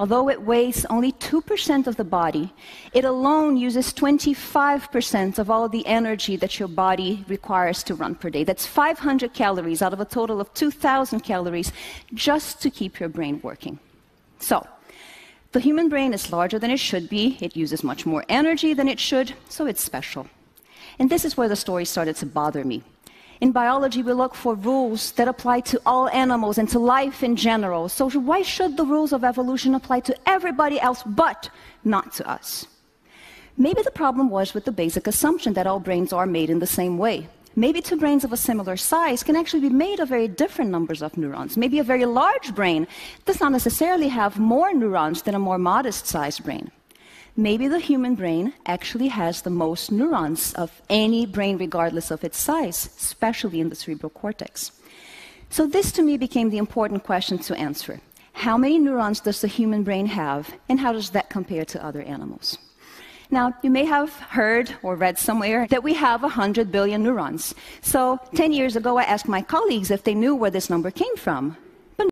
although it weighs only 2% of the body, it alone uses 25% of all the energy that your body requires to run per day. That's 500 calories out of a total of 2,000 calories just to keep your brain working. So, the human brain is larger than it should be, it uses much more energy than it should, so it's special. And this is where the story started to bother me. In biology, we look for rules that apply to all animals and to life in general. So, why should the rules of evolution apply to everybody else but not to us? Maybe the problem was with the basic assumption that all brains are made in the same way. Maybe two brains of a similar size can actually be made of very different numbers of neurons. Maybe a very large brain does not necessarily have more neurons than a more modest sized brain maybe the human brain actually has the most neurons of any brain, regardless of its size, especially in the cerebral cortex. So, this to me became the important question to answer. How many neurons does the human brain have, and how does that compare to other animals? Now, you may have heard or read somewhere that we have 100 billion neurons. So, 10 years ago, I asked my colleagues if they knew where this number came from.